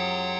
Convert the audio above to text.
Bye.